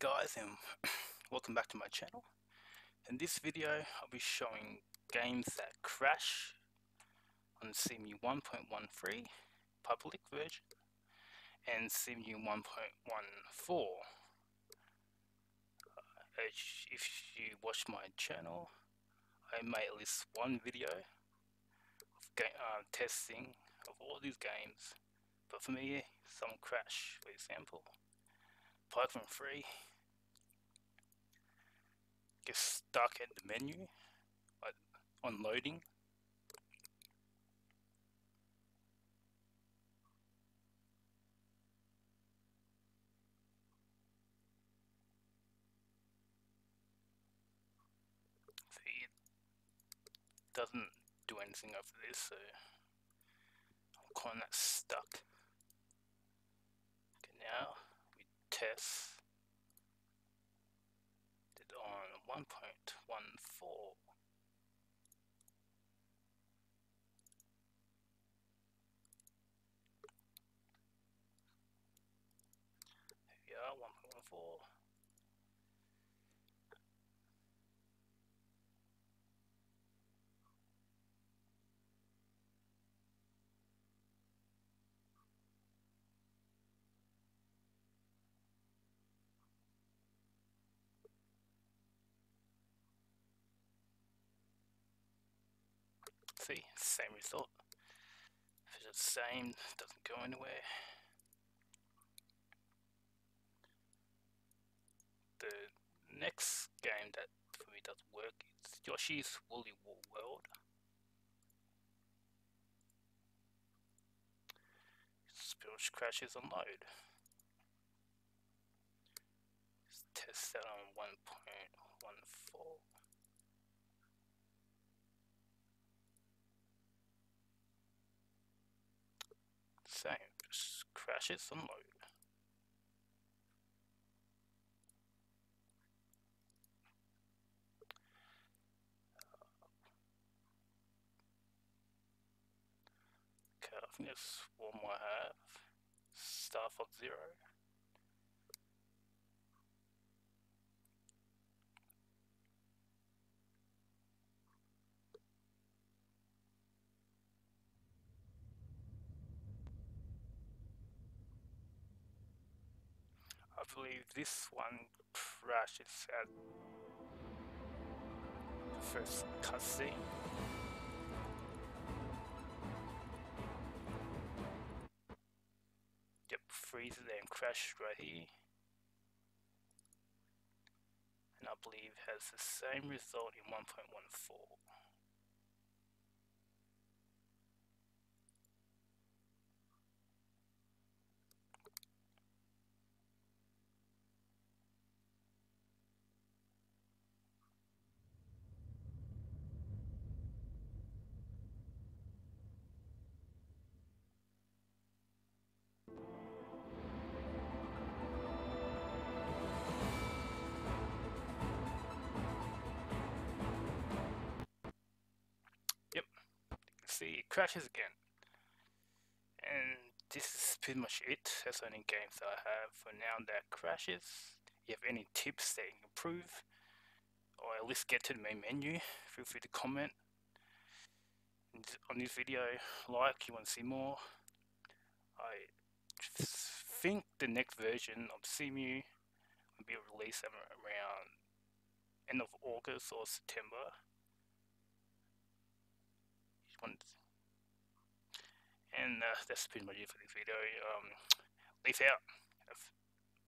guys and welcome back to my channel. In this video I'll be showing games that crash on Cemu 1.13 public version and Cemu 1.14. Uh, if you watch my channel I made at least one video of uh, testing of all these games but for me some crash for example Pikmin 3 stuck at the menu like on loading See, it doesn't do anything after this so I'm calling that stuck okay now we test on 1.14. Here we are, 1.14. Same result. If it's the same, doesn't go anywhere. The next game that for me does work is Yoshi's Woolly World. Spillage crashes on load. Let's test that on 1.14. same, just crashes and load. Okay, I think that's one more have. Star Fox Zero. Believe this one crashes at the first cutscene. Yep, freezes and crashes right here. And I believe has the same result in 1.14. see it crashes again. And this is pretty much it. That's the only games that I have for now that crashes. If you have any tips that you can improve or at least get to the main menu feel free to comment. On this video like you want to see more I think the next version of Cemu will be released around end of August or September and uh, that's pretty much it for this video. Um, leave out.